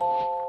you